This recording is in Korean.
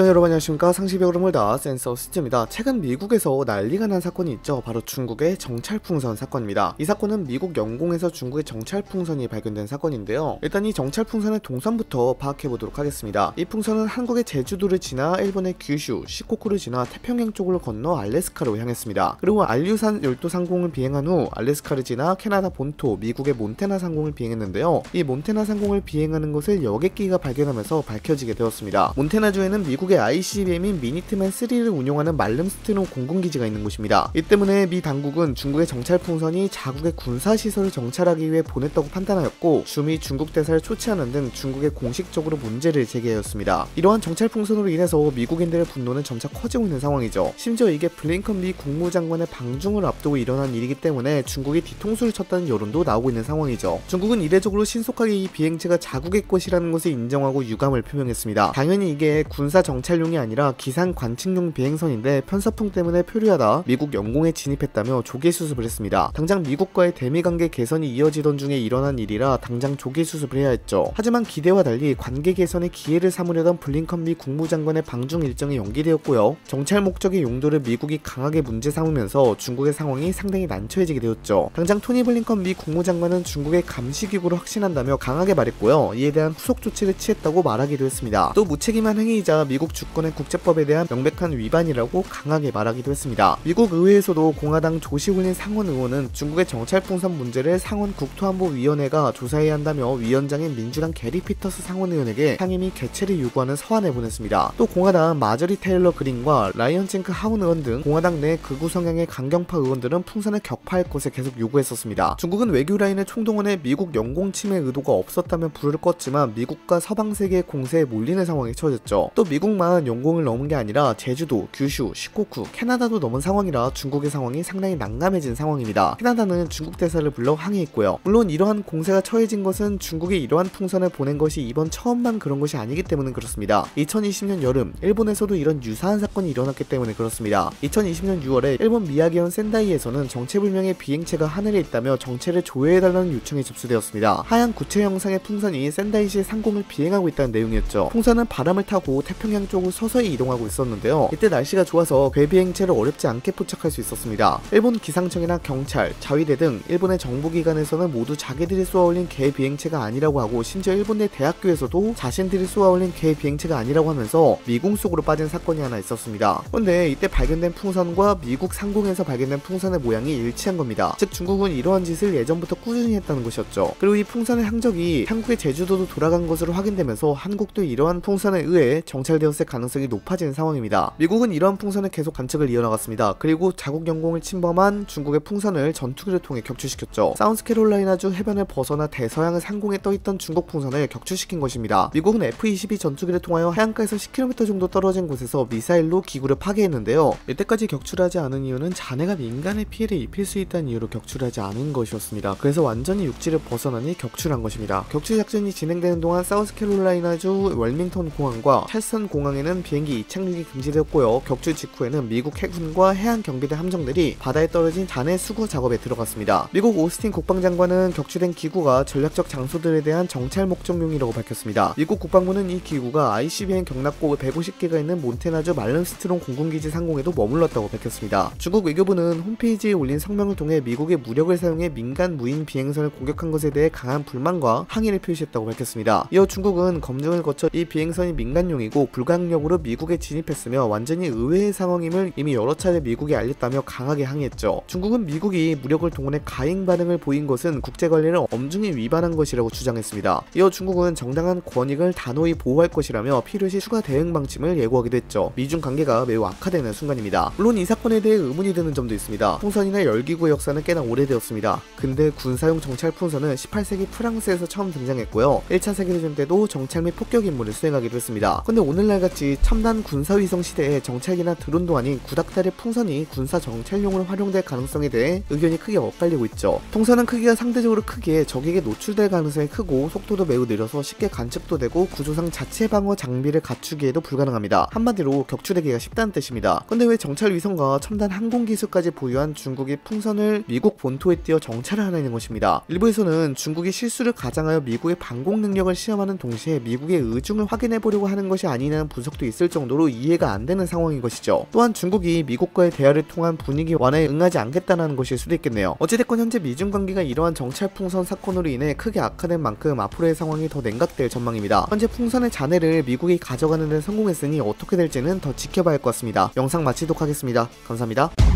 시청자 여러분 안녕하십니까 상시의 흐름을 다 센서 시트입니다. 최근 미국에서 난리가 난 사건이 있죠. 바로 중국의 정찰풍선 사건입니다. 이 사건은 미국 영공에서 중국의 정찰풍선이 발견된 사건인데요. 일단 이 정찰풍선의 동선부터 파악해보도록 하겠습니다. 이 풍선은 한국의 제주도를 지나 일본의 규슈, 시코쿠를 지나 태평양 쪽으로 건너 알래스카로 향했습니다. 그리고 알류산 열도 상공을 비행한 후 알래스카를 지나 캐나다 본토, 미국의 몬테나 상공을 비행했는데요. 이 몬테나 상공을 비행하는 것을 여객기가 발견하면서 밝혀지게 되었습니다. 몬테나주에는 미국 의 ICBM인 미니트맨 3를 운용하는 말름스트론 공군기지가 있는 곳입니다. 이 때문에 미 당국은 중국의 정찰 풍선이 자국의 군사시설을 정찰하기 위해 보냈다고 판단하였고 주미 중국 대사를 초치하는 등 중국에 공식적으로 문제를 제기하였습니다. 이러한 정찰 풍선으로 인해서 미국인들의 분노는 점차 커지고 있는 상황이죠. 심지어 이게 블링컨 미 국무장관의 방중을 앞두고 일어난 일이기 때문에 중국이 뒤통수를 쳤다는 여론도 나오고 있는 상황이죠. 중국은 이례적으로 신속하게 이 비행체가 자국의 것이라는 것을 인정하고 유감을 표명했습니다. 당연히 이게 군사 정 찰용이 아니라 기상 관측용 비행선인데 편서풍 때문에 표류하다 미국 영공에 진입했다며 조기 수습을 했습니다. 당장 미국과의 대미 관계 개선이 이어지던 중에 일어난 일이라 당장 조기 수습을 해야 했죠. 하지만 기대와 달리 관계 개선에 기회를 삼으려던 블링컨 미 국무장관의 방중 일정이 연기되었고요. 정찰 목적의 용도를 미국이 강하게 문제 삼으면서 중국의 상황이 상당히 난처해지게 되었죠. 당장 토니 블링컨 미 국무장관은 중국의 감시기구를 확신한다며 강하게 말했고요. 이에 대한 후속 조치를 취했다고 말하기도 했습니다. 또 무책임한 행위이자 미국 주권의 국제법에 대한 명백한 위반이라고 강하게 말하기도 했습니다. 미국 의회에서도 공화당 조시 홀리 상원 의원은 중국의 정찰풍선 문제를 상원 국토안보위원회가 조사해야 한다며 위원장인 민주당 게리 피터스 상원 의원에게 상임위 개최를 요구하는 서한을 보냈습니다. 또 공화당 마저리 테일러 그린과 라이언 징크 하원 의원 등 공화당 내 극우 성향의 강경파 의원들은 풍선을 격파할 것을 계속 요구했었습니다. 중국은 외교 라인을 총동원해 미국 영공 침해 의도가 없었다며 불을 껐지만 미국과 서방 세계의 공세에 몰리는 상황이 처해졌죠. 또 미국 만 영공을 넘은 게 아니라 제주도, 규슈, 시코쿠, 캐나다도 넘은 상황이라 중국의 상황이 상당히 난감해진 상황입니다. 캐나다는 중국 대사를 불러 항의했고요. 물론 이러한 공세가 처해진 것은 중국이 이러한 풍선을 보낸 것이 이번 처음만 그런 것이 아니기 때문에 그렇습니다. 2020년 여름 일본에서도 이런 유사한 사건이 일어났기 때문에 그렇습니다. 2020년 6월에 일본 미야기현 센다이에서는 정체불명의 비행체가 하늘에 있다며 정체를 조회해달라는 요청이 접수되었습니다. 하얀 구체 형상의 풍선이 센다이시 상공을 비행하고 있다는 내용이었죠. 풍선은 바람을 타고 태평양 쪽으로 서서히 이동하고 있었는데요. 이때 날씨가 좋아서 괴비행체를 어렵지 않게 포착할 수 있었습니다. 일본 기상청이나 경찰, 자위대 등 일본의 정부기관에서는 모두 자기들이 쏘아올린 개 비행체가 아니라고 하고 심지어 일본 내 대학교에서도 자신들이 쏘아올린 개 비행체가 아니라고 하면서 미궁 속으로 빠진 사건이 하나 있었습니다. 그런데 이때 발견된 풍선과 미국 상공에서 발견된 풍선의 모양이 일치한 겁니다. 즉 중국은 이러한 짓을 예전부터 꾸준히 했다는 것이었죠. 그리고 이 풍선의 항적이 한국의 제주도도 돌아간 것으로 확인되면서 한국도 이러한 풍선에 의해 정찰되 었을 가능성이 높아지는 상황입니다. 미국은 이러한 풍선을 계속 관측을 이어나갔습니다. 그리고 자국 영공을 침범한 중국의 풍선을 전투기를 통해 격추시켰죠. 사우스캐롤라이나주 해변을 벗어나 대서양을 상공에 떠있던 중국 풍선을 격추시킨 것입니다. 미국은 F-22 전투기를 통하여 해안가에서 10km 정도 떨어진 곳에서 미사일로 기구를 파괴했는데요. 이때까지 격출하지 않은 이유는 자네가 민간의 피해를 입힐 수 있다는 이유로 격출하지 않은 것이었습니다. 그래서 완전히 육지를 벗어나니 격출한 것입니다. 격추 작전이 진행되는 동안 사우스캐롤라이나주 월밍턴 공항과 찰선 공항 에는 비행기 이착륙이 금지되었고요. 격추 직후에는 미국 해군과 해안 경비대 함정들이 바다에 떨어진 잔해 수구 작업에 들어갔습니다. 미국 오스틴 국방장관은 격추된 기구가 전략적 장소들에 대한 정찰 목적용이라고 밝혔습니다. 미국 국방부는 이 기구가 ICBM 경납고 150개가 있는 몬테나주 말름스트롱 공군기지 상공에도 머물렀다고 밝혔습니다. 중국 외교부는 홈페이지에 올린 성명을 통해 미국의 무력을 사용해 민간 무인 비행선을 공격한 것에 대해 강한 불만과 항의를 표시했다고 밝혔습니다. 이어 중국은 검증을 거쳐 이 비행선이 민간용이고 불가 항력으로 미국에 진입했으며 완전히 의외의 상황임을 이미 여러 차례 미국에 알렸다며 강하게 항의했죠. 중국은 미국이 무력을 동원해 가행 반응을 보인 것은 국제 관리를 엄중히 위반한 것이라고 주장했습니다. 이어 중국은 정당한 권익을 단호히 보호할 것이라며 필요시 추가 대응 방침을 예고하기도 했죠. 미중 관계가 매우 악화되는 순간입니다. 물론 이 사건에 대해 의문이 드는 점도 있습니다. 풍선이나 열기구의 역사는 꽤나 오래되었습니다. 근데 군사용 정찰 풍선은 18세기 프랑스에서 처음 등장했고요. 1차 세계대전 때도 정찰 및 폭격 임무를 수행하기도 했습니다. 근데 오늘날 같이 첨단 군사위성 시대에 정찰기나 드론도 아닌 구닥다리 풍선이 군사 정찰용으로 활용될 가능성에 대해 의견이 크게 엇갈리고 있죠. 풍선은 크기가 상대적으로 크기에 적에게 노출될 가능성이 크고 속도도 매우 느려서 쉽게 관측도 되고 구조상 자체 방어 장비를 갖추기에도 불가능합니다. 한마디로 격추되기가 쉽다는 뜻입니다. 근데 왜 정찰 위성과 첨단 항공 기술까지 보유한 중국이 풍선을 미국 본토에 띄어 정찰을 하는 것입니다. 일부에서는 중국이 실수를 가장하여 미국의 방공 능력을 시험하는 동시에 동시에 미국의 의중을 확인해 보려고 하는 것이 아니냐는 분석도 있을 정도로 이해가 안 되는 상황인 것이죠. 또한 중국이 미국과의 대화를 통한 분위기 완화에 응하지 않겠다는 것일 수도 있겠네요. 어찌됐건 현재 미중 관계가 이러한 정찰 풍선 사건으로 인해 크게 악화된 만큼 앞으로의 상황이 더 냉각될 전망입니다. 현재 풍선의 잔해를 미국이 가져가는 데 성공했으니 어떻게 될지는 더 지켜봐야 할 것 같습니다. 영상 마치도록 하겠습니다. 감사합니다.